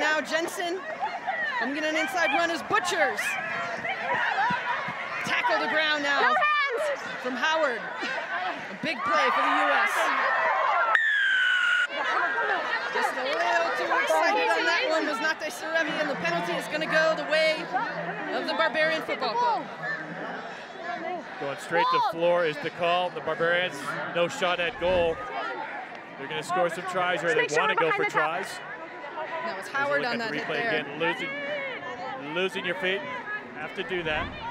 now. Jensen I'm getting an inside run as Butchers. Tackle the ground now from Howard. A big play for the U.S. Just a little too excited on that one was Nate Serevi, and the penalty is going to go the way of the Barbarian Football Club. Going straight to the floor is the call. The Barbarians, no shot at goal. They're going to score some tries, or they want to go for tries. That was Howard on that hit there. Again, losing, losing your feet. Have to do that.